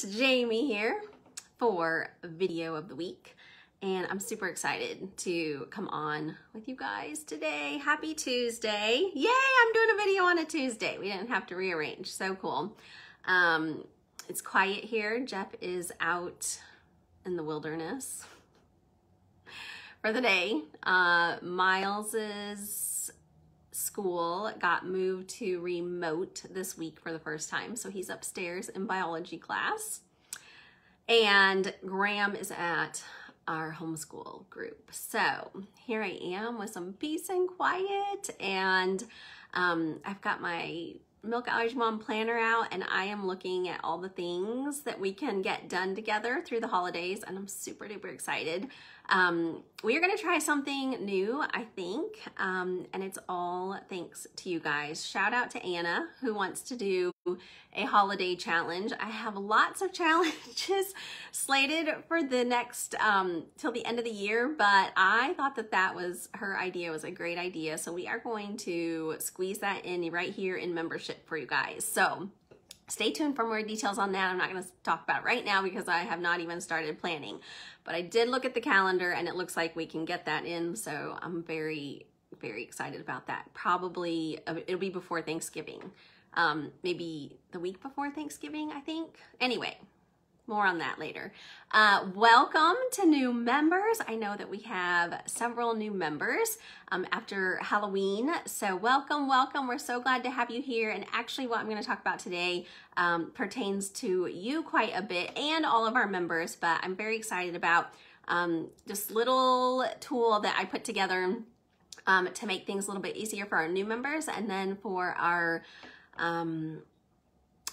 it's Jamie here for video of the week and I'm super excited to come on with you guys today. Happy Tuesday. Yay, I'm doing a video on a Tuesday. We didn't have to rearrange, so cool. Um, it's quiet here. Jeff is out in the wilderness for the day. Uh, Miles's school got moved to remote this week for the first time. So he's upstairs in biology class. And Graham is at our homeschool group. So here I am with some peace and quiet. And um, I've got my Milk Allergy Mom planner out and I am looking at all the things that we can get done together through the holidays and I'm super duper excited. Um, we are going to try something new, I think, um, and it's all thanks to you guys. Shout out to Anna who wants to do a holiday challenge. I have lots of challenges slated for the next um, till the end of the year, but I thought that that was her idea was a great idea. So we are going to squeeze that in right here in membership for you guys. So stay tuned for more details on that. I'm not going to talk about right now because I have not even started planning. But I did look at the calendar and it looks like we can get that in. So I'm very, very excited about that. Probably uh, it'll be before Thanksgiving. Um, maybe the week before Thanksgiving, I think. Anyway, more on that later. Uh, welcome to new members. I know that we have several new members um, after Halloween. So welcome, welcome. We're so glad to have you here. And actually what I'm gonna talk about today um, pertains to you quite a bit and all of our members, but I'm very excited about um, this little tool that I put together um, to make things a little bit easier for our new members and then for our um,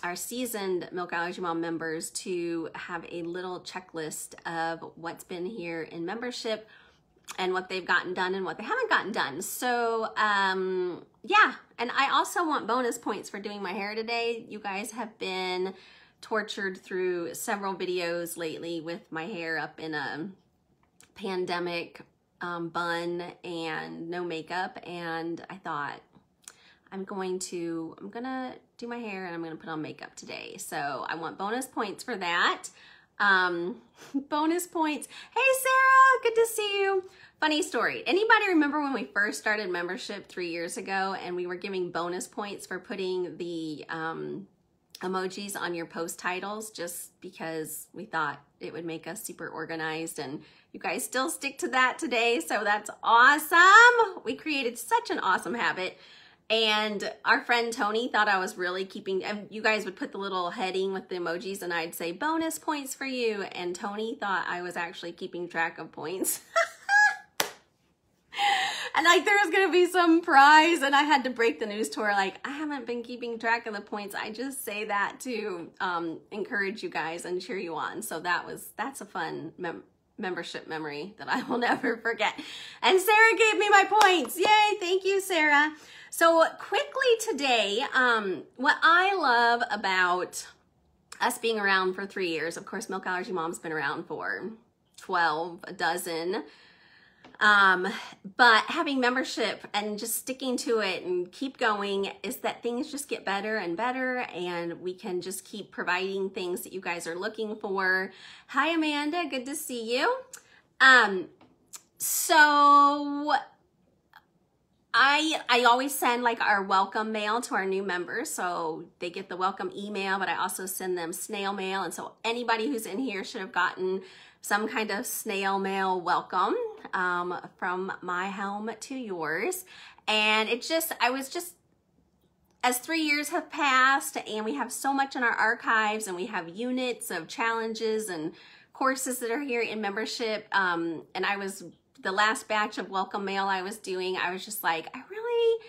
our seasoned Milk Allergy Mom members to have a little checklist of what's been here in membership and what they've gotten done and what they haven't gotten done. So um, yeah, and I also want bonus points for doing my hair today. You guys have been tortured through several videos lately with my hair up in a pandemic um, bun and no makeup. And I thought, I'm going to, I'm gonna do my hair and I'm gonna put on makeup today. So I want bonus points for that. Um, bonus points. Hey Sarah, good to see you. Funny story. Anybody remember when we first started membership three years ago and we were giving bonus points for putting the um, emojis on your post titles just because we thought it would make us super organized and you guys still stick to that today. So that's awesome. We created such an awesome habit. And our friend Tony thought I was really keeping, and you guys would put the little heading with the emojis and I'd say bonus points for you. And Tony thought I was actually keeping track of points. and like there was gonna be some prize and I had to break the news to her like I haven't been keeping track of the points I just say that to um, encourage you guys and cheer you on so that was that's a fun mem membership memory that I will never forget and Sarah gave me my points yay thank you Sarah so quickly today, um, what I love about us being around for three years, of course, Milk Allergy Mom's been around for 12, a dozen. Um, but having membership and just sticking to it and keep going is that things just get better and better and we can just keep providing things that you guys are looking for. Hi, Amanda. Good to see you. Um, so I I always send like our welcome mail to our new members so they get the welcome email but I also send them snail mail and so anybody who's in here should have gotten some kind of snail mail welcome um, from my home to yours. And it just I was just as three years have passed and we have so much in our archives and we have units of challenges and courses that are here in membership um, and I was the last batch of welcome mail I was doing, I was just like, I really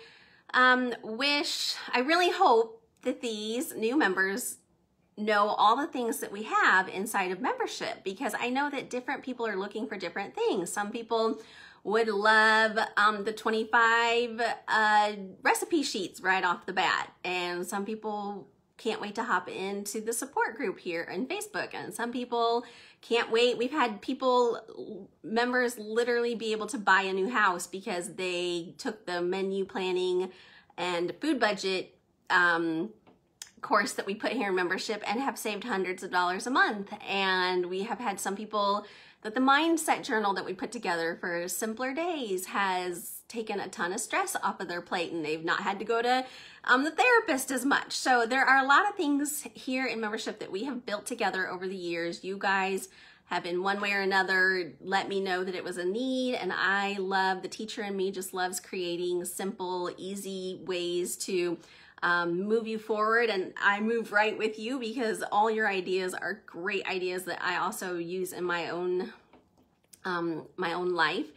um, wish, I really hope that these new members know all the things that we have inside of membership because I know that different people are looking for different things. Some people would love um, the 25 uh, recipe sheets right off the bat. And some people can't wait to hop into the support group here in Facebook. And some people can't wait. We've had people, members literally be able to buy a new house because they took the menu planning and food budget um, course that we put here in membership and have saved hundreds of dollars a month. And we have had some people that the mindset journal that we put together for simpler days has taken a ton of stress off of their plate and they've not had to go to um, the therapist as much. So there are a lot of things here in membership that we have built together over the years. You guys have in one way or another let me know that it was a need and I love the teacher in me just loves creating simple easy ways to um, move you forward and I move right with you because all your ideas are great ideas that I also use in my own um, my own life.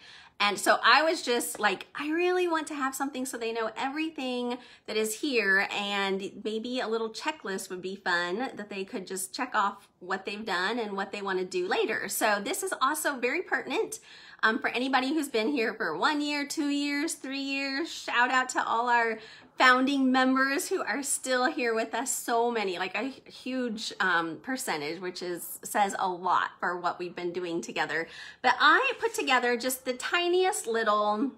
And so I was just like, I really want to have something so they know everything that is here and maybe a little checklist would be fun that they could just check off what they've done and what they want to do later. So this is also very pertinent um, for anybody who's been here for one year, two years, three years. Shout out to all our founding members who are still here with us so many like a huge um, percentage which is says a lot for what we've been doing together. But i put together just the tiniest little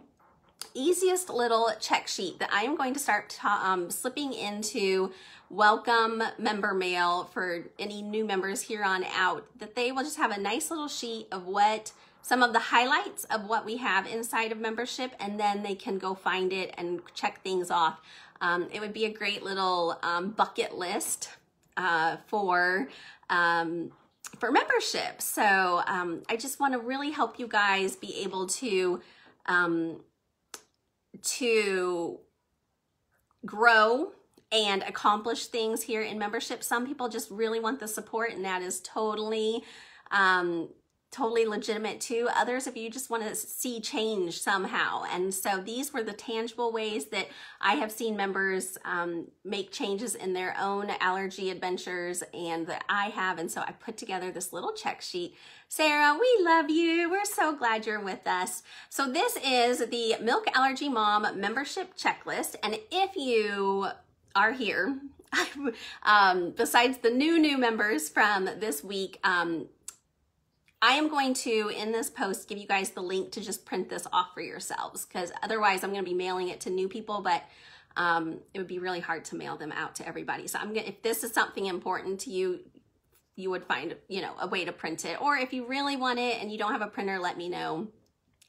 easiest little check sheet that i am going to start um, slipping into welcome member mail for any new members here on out that they will just have a nice little sheet of what some of the highlights of what we have inside of membership and then they can go find it and check things off. Um, it would be a great little um, bucket list uh, for um, for membership. So um, I just want to really help you guys be able to um, to grow and accomplish things here in membership. Some people just really want the support and that is totally um, totally legitimate too. Others of you just want to see change somehow. And so these were the tangible ways that I have seen members um, make changes in their own allergy adventures and that I have. And so I put together this little check sheet. Sarah, we love you. We're so glad you're with us. So this is the Milk Allergy Mom membership checklist. And if you are here, um, besides the new, new members from this week, um, I am going to, in this post, give you guys the link to just print this off for yourselves because otherwise I'm going to be mailing it to new people, but um, it would be really hard to mail them out to everybody. So I'm to, if this is something important to you, you would find, you know, a way to print it. Or if you really want it and you don't have a printer, let me know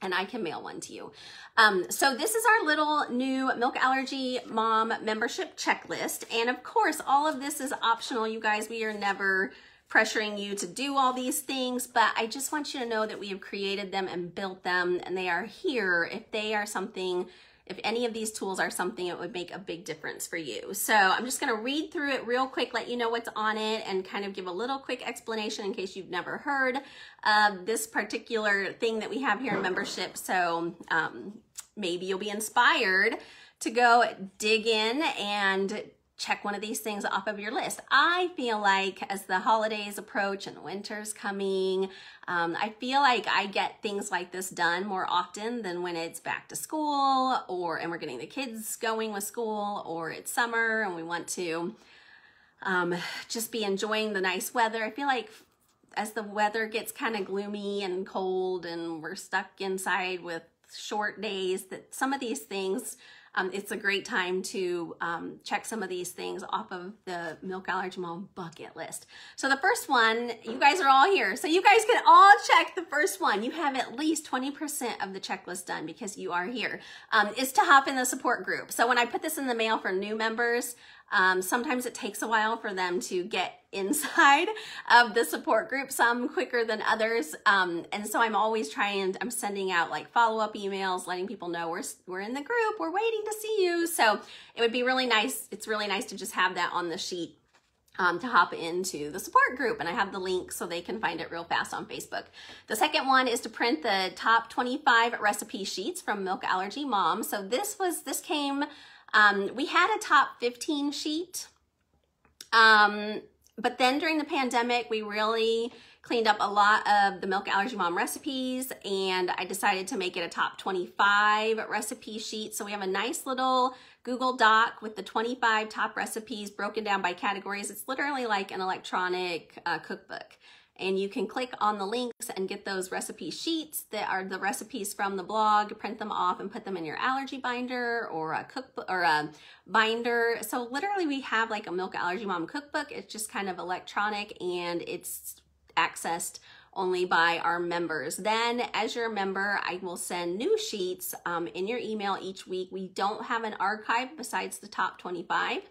and I can mail one to you. Um, so this is our little new Milk Allergy Mom membership checklist. And of course, all of this is optional, you guys. We are never pressuring you to do all these things, but I just want you to know that we have created them and built them and they are here if they are something if any of these tools are something it would make a big difference for you. So I'm just gonna read through it real quick, let you know what's on it and kind of give a little quick explanation in case you've never heard of this particular thing that we have here in membership. So um, maybe you'll be inspired to go dig in and check one of these things off of your list. I feel like as the holidays approach and winter's coming, um, I feel like I get things like this done more often than when it's back to school or and we're getting the kids going with school or it's summer and we want to um, just be enjoying the nice weather. I feel like as the weather gets kind of gloomy and cold and we're stuck inside with short days that some of these things um, it's a great time to um, check some of these things off of the Milk Allergy Mom bucket list. So the first one, you guys are all here. So you guys can all check the first one. You have at least 20% of the checklist done because you are here. Um, is to hop in the support group. So when I put this in the mail for new members, um, sometimes it takes a while for them to get inside of the support group, some quicker than others. Um, and so I'm always trying, I'm sending out like follow-up emails, letting people know we're, we're in the group, we're waiting to see you. So it would be really nice. It's really nice to just have that on the sheet um, to hop into the support group. And I have the link so they can find it real fast on Facebook. The second one is to print the top 25 recipe sheets from Milk Allergy Mom. So this was, this came um, we had a top 15 sheet, um, but then during the pandemic, we really cleaned up a lot of the Milk Allergy Mom recipes and I decided to make it a top 25 recipe sheet. So we have a nice little Google Doc with the 25 top recipes broken down by categories. It's literally like an electronic uh, cookbook. And you can click on the links and get those recipe sheets that are the recipes from the blog, print them off and put them in your allergy binder or a cookbook or a binder. So literally we have like a Milk Allergy Mom cookbook. It's just kind of electronic and it's accessed only by our members. Then as your member, I will send new sheets um, in your email each week. We don't have an archive besides the top 25.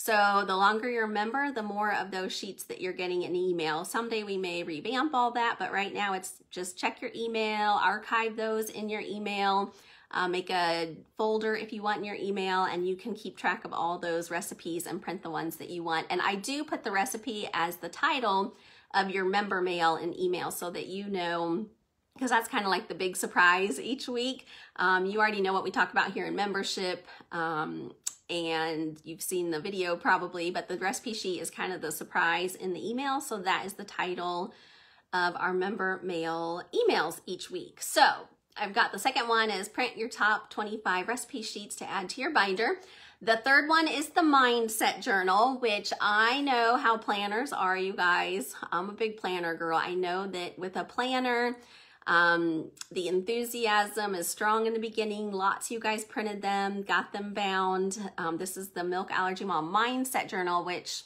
So the longer you're a member, the more of those sheets that you're getting in email. Someday we may revamp all that, but right now it's just check your email, archive those in your email, uh, make a folder if you want in your email, and you can keep track of all those recipes and print the ones that you want. And I do put the recipe as the title of your member mail and email so that you know because that's kind of like the big surprise each week. Um, you already know what we talk about here in membership. Um, and you've seen the video probably, but the recipe sheet is kind of the surprise in the email. So that is the title of our member mail emails each week. So I've got the second one is print your top 25 recipe sheets to add to your binder. The third one is the mindset journal, which I know how planners are, you guys. I'm a big planner girl. I know that with a planner, um, the enthusiasm is strong in the beginning. Lots of you guys printed them, got them bound. Um, this is the Milk Allergy Mom Mindset Journal, which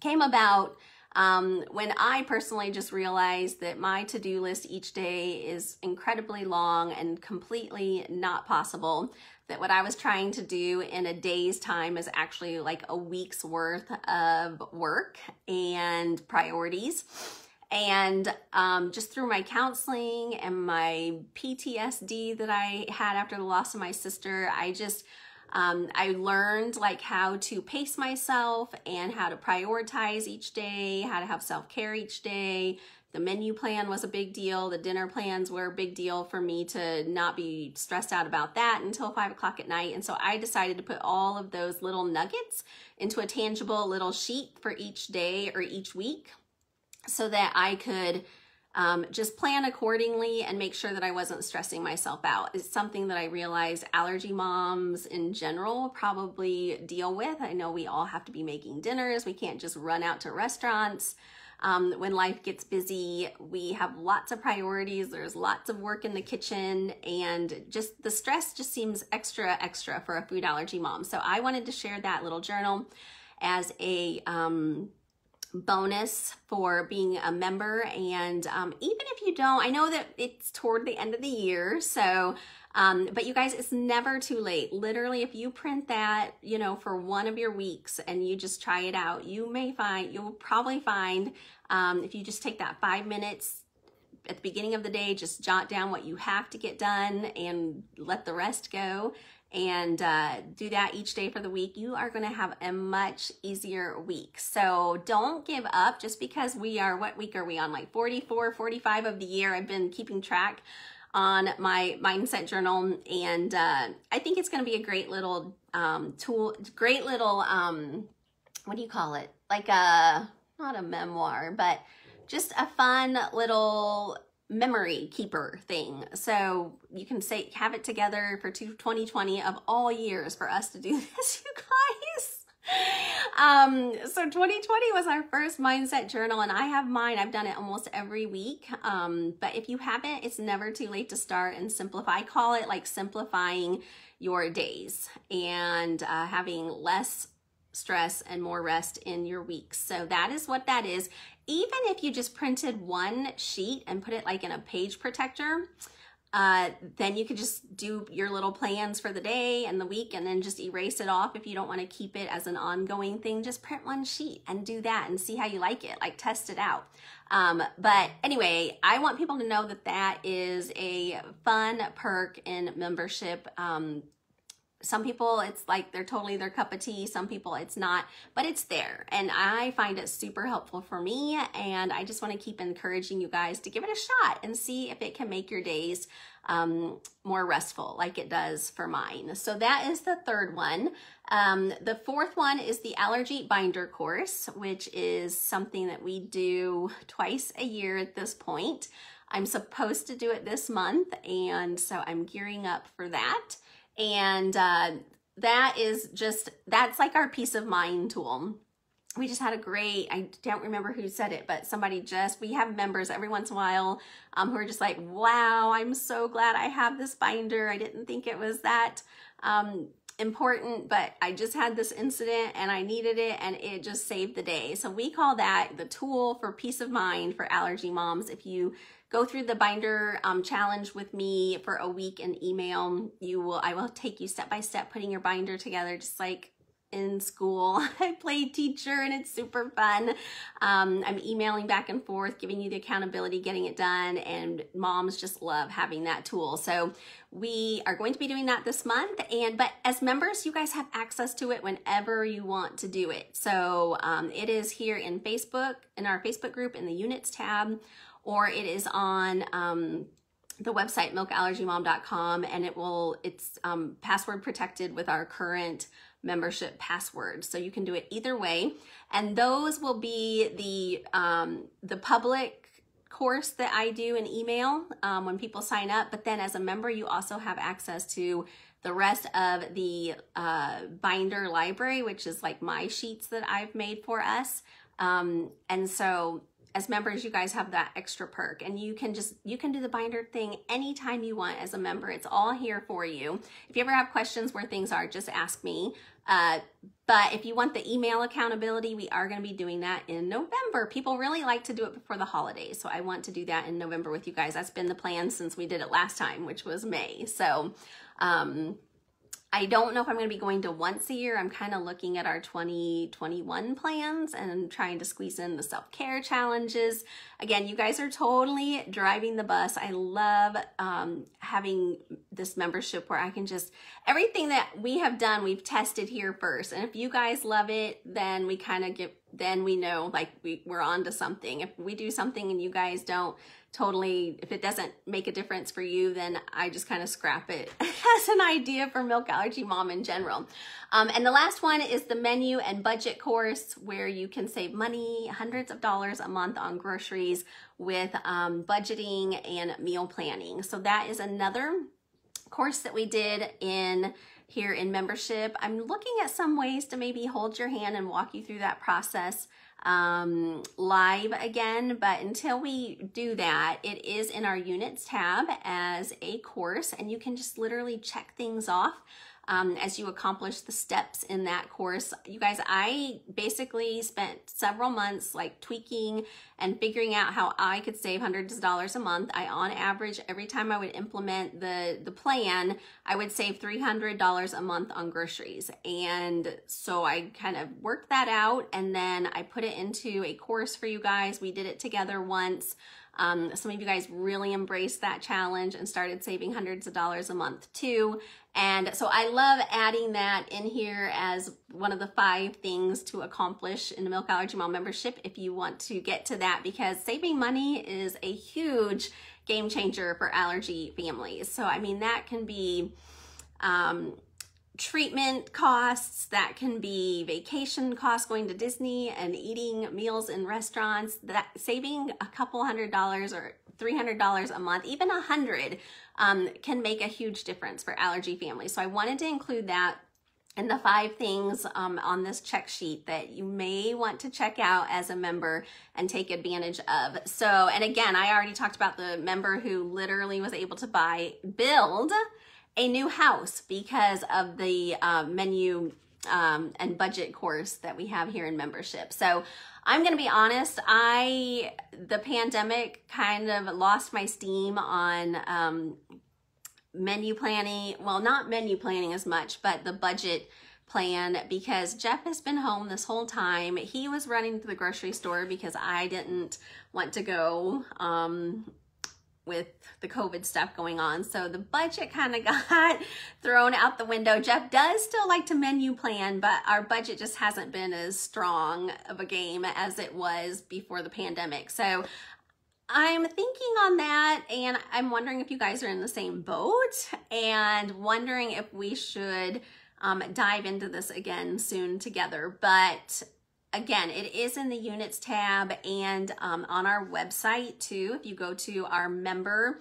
came about um, when I personally just realized that my to-do list each day is incredibly long and completely not possible, that what I was trying to do in a day's time is actually like a week's worth of work and priorities. And um, just through my counseling and my PTSD that I had after the loss of my sister, I just, um, I learned like how to pace myself and how to prioritize each day, how to have self-care each day. The menu plan was a big deal. The dinner plans were a big deal for me to not be stressed out about that until five o'clock at night. And so I decided to put all of those little nuggets into a tangible little sheet for each day or each week so that I could um, just plan accordingly and make sure that I wasn't stressing myself out. It's something that I realize allergy moms in general probably deal with. I know we all have to be making dinners. We can't just run out to restaurants. Um, when life gets busy, we have lots of priorities. There's lots of work in the kitchen and just the stress just seems extra, extra for a food allergy mom. So I wanted to share that little journal as a, um, bonus for being a member. And um, even if you don't, I know that it's toward the end of the year. So, um, but you guys, it's never too late. Literally, if you print that, you know, for one of your weeks and you just try it out, you may find, you'll probably find, um, if you just take that five minutes at the beginning of the day, just jot down what you have to get done and let the rest go and uh, do that each day for the week, you are going to have a much easier week. So don't give up just because we are, what week are we on? Like 44, 45 of the year. I've been keeping track on my mindset journal and uh, I think it's going to be a great little um, tool, great little, um, what do you call it? Like a, not a memoir, but just a fun little memory keeper thing. So you can say have it together for 2020 of all years for us to do this, you guys. Um, so 2020 was our first mindset journal and I have mine. I've done it almost every week. Um, but if you haven't, it's never too late to start and simplify. I call it like simplifying your days and uh, having less stress and more rest in your weeks. So that is what that is. Even if you just printed one sheet and put it like in a page protector, uh, then you could just do your little plans for the day and the week and then just erase it off if you don't want to keep it as an ongoing thing. Just print one sheet and do that and see how you like it, like test it out. Um, but anyway, I want people to know that that is a fun perk in membership. Um, some people it's like they're totally their cup of tea some people it's not but it's there. And i find it super helpful for me and i just want to keep encouraging you guys to give it a shot and see if it can make your days um, more restful like it does for mine. So that is the third one. Um, the fourth one is the allergy binder course which is something that we do twice a year at this point. I'm supposed to do it this month and so i'm gearing up for that and uh, that is just, that's like our peace of mind tool. we just had a great i don't remember who said it but somebody just we have members every once in a while um, who are just like wow i'm so glad i have this binder i didn't think it was that um, important but i just had this incident and i needed it and it just saved the day. So we call that the tool for peace of mind for allergy moms. If you go through the binder um, challenge with me for a week and email you will i will take you step by step putting your binder together just like in school. I play teacher and it's super fun. Um, I'm emailing back and forth, giving you the accountability, getting it done, and moms just love having that tool. So we are going to be doing that this month. And but as members, you guys have access to it whenever you want to do it. So um, it is here in Facebook, in our Facebook group in the units tab, or it is on um, the website milkallergymom.com and it will it's um, password protected with our current membership password. So you can do it either way. And those will be the, um, the public course that I do in email um, when people sign up. But then as a member, you also have access to the rest of the uh, binder library, which is like my sheets that I've made for us. Um, and so as members, you guys have that extra perk and you can just, you can do the binder thing anytime you want as a member. It's all here for you. If you ever have questions where things are, just ask me. Uh, but if you want the email accountability, we are going to be doing that in November. People really like to do it before the holidays. So I want to do that in November with you guys. That's been the plan since we did it last time, which was May. So, um, I don't know if I'm going to be going to once a year. I'm kind of looking at our 2021 plans and trying to squeeze in the self-care challenges. Again, you guys are totally driving the bus. I love um, having this membership where I can just, everything that we have done, we've tested here first. And if you guys love it, then we kind of get, then we know like we, we're on to something. If we do something and you guys don't, totally, if it doesn't make a difference for you, then I just kind of scrap it as an idea for Milk Allergy Mom in general. Um, and the last one is the menu and budget course where you can save money, hundreds of dollars a month on groceries with um, budgeting and meal planning. So that is another course that we did in here in membership. I'm looking at some ways to maybe hold your hand and walk you through that process um, live again, but until we do that, it is in our units tab as a course and you can just literally check things off um, as you accomplish the steps in that course. You guys, I basically spent several months like tweaking and figuring out how I could save hundreds of dollars a month. I, on average, every time I would implement the, the plan, I would save $300 a month on groceries. And so I kind of worked that out and then I put it into a course for you guys. We did it together once. Um, some of you guys really embraced that challenge and started saving hundreds of dollars a month too. And so I love adding that in here as one of the five things to accomplish in the Milk Allergy Mom membership if you want to get to that because saving money is a huge game changer for allergy families. So, I mean, that can be um, treatment costs, that can be vacation costs going to Disney and eating meals in restaurants, that saving a couple hundred dollars or $300 a month, even a hundred um, can make a huge difference for allergy families. So I wanted to include that in the five things um, on this check sheet that you may want to check out as a member and take advantage of. So, and again, I already talked about the member who literally was able to buy, build a new house because of the uh, menu um, and budget course that we have here in membership. So I'm going to be honest, I, the pandemic kind of lost my steam on um, menu planning. Well, not menu planning as much, but the budget plan because Jeff has been home this whole time. He was running to the grocery store because I didn't want to go. Um, with the COVID stuff going on. So the budget kind of got thrown out the window. Jeff does still like to menu plan, but our budget just hasn't been as strong of a game as it was before the pandemic. So I'm thinking on that and I'm wondering if you guys are in the same boat and wondering if we should um, dive into this again soon together. But again, it is in the units tab and um, on our website too. If you go to our member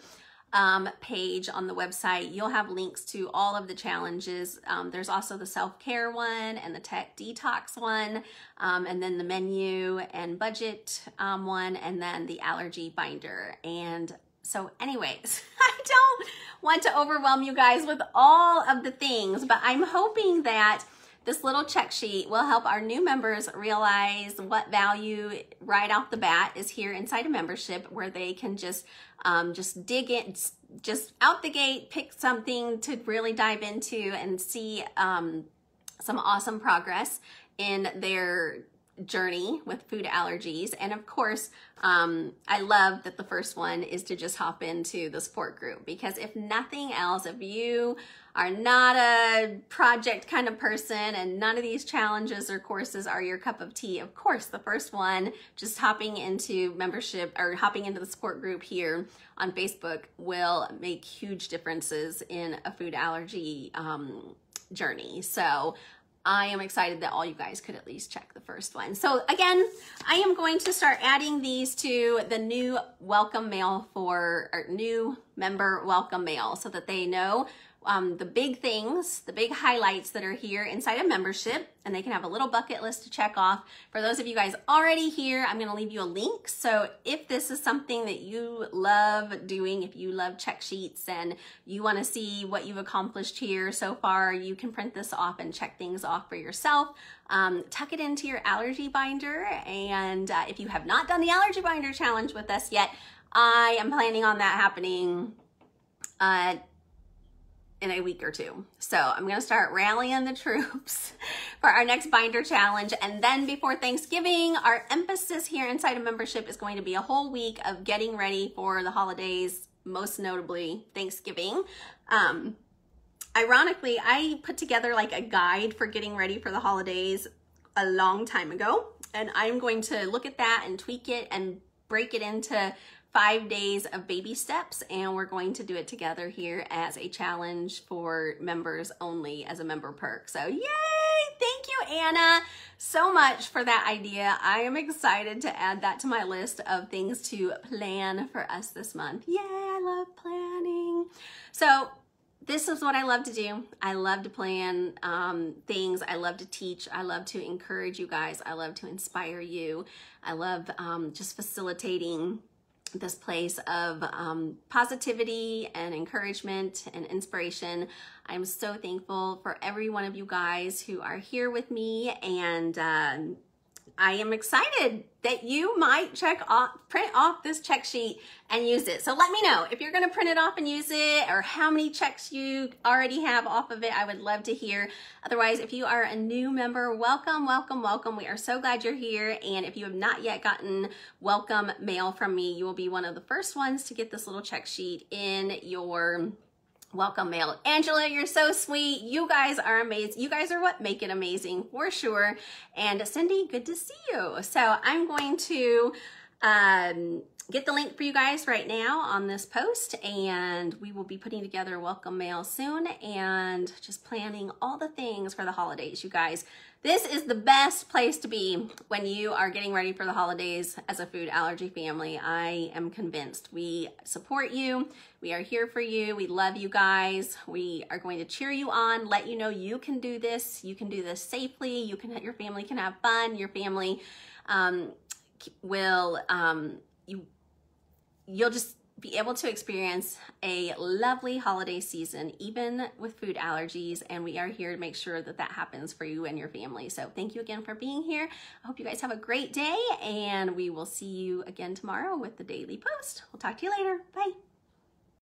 um, page on the website, you'll have links to all of the challenges. Um, there's also the self-care one and the tech detox one, um, and then the menu and budget um, one, and then the allergy binder. And so anyways, I don't want to overwhelm you guys with all of the things, but I'm hoping that this little check sheet will help our new members realize what value right off the bat is here inside a membership where they can just um, just dig in, just out the gate, pick something to really dive into and see um, some awesome progress in their journey with food allergies. And of course, um, I love that the first one is to just hop into the support group because if nothing else, if you are not a project kind of person and none of these challenges or courses are your cup of tea, of course, the first one, just hopping into membership or hopping into the support group here on Facebook will make huge differences in a food allergy um, journey. So I am excited that all you guys could at least check the first one. So again, I am going to start adding these to the new welcome mail for, or new member welcome mail so that they know um, the big things, the big highlights that are here inside a membership, and they can have a little bucket list to check off. For those of you guys already here, I'm gonna leave you a link. So if this is something that you love doing, if you love check sheets and you wanna see what you've accomplished here so far, you can print this off and check things off for yourself. Um, tuck it into your allergy binder. And uh, if you have not done the allergy binder challenge with us yet, I am planning on that happening uh, in a week or two. So I'm going to start rallying the troops for our next binder challenge. And then before Thanksgiving, our emphasis here inside of membership is going to be a whole week of getting ready for the holidays, most notably Thanksgiving. Um, ironically, I put together like a guide for getting ready for the holidays a long time ago. And I'm going to look at that and tweak it and break it into five days of baby steps and we're going to do it together here as a challenge for members only as a member perk. So yay! Thank you, Anna, so much for that idea. I am excited to add that to my list of things to plan for us this month. Yay, I love planning. So this is what I love to do. I love to plan um, things. I love to teach. I love to encourage you guys. I love to inspire you. I love um, just facilitating this place of um, positivity and encouragement and inspiration. I'm so thankful for every one of you guys who are here with me and um, I am excited that you might check off, print off this check sheet and use it. So let me know if you're gonna print it off and use it or how many checks you already have off of it. I would love to hear. Otherwise, if you are a new member, welcome, welcome, welcome. We are so glad you're here. And if you have not yet gotten welcome mail from me, you will be one of the first ones to get this little check sheet in your welcome mail. Angela, you're so sweet. You guys are amazing. You guys are what make it amazing for sure. And Cindy, good to see you. So I'm going to um, get the link for you guys right now on this post and we will be putting together welcome mail soon and just planning all the things for the holidays, you guys. This is the best place to be when you are getting ready for the holidays as a food allergy family. I am convinced. We support you. We are here for you. We love you guys. We are going to cheer you on, let you know you can do this. You can do this safely. You can, your family can have fun. Your family um, will, um, you, you'll just be able to experience a lovely holiday season, even with food allergies. And we are here to make sure that that happens for you and your family. So thank you again for being here. I hope you guys have a great day and we will see you again tomorrow with the Daily Post. We'll talk to you later. Bye.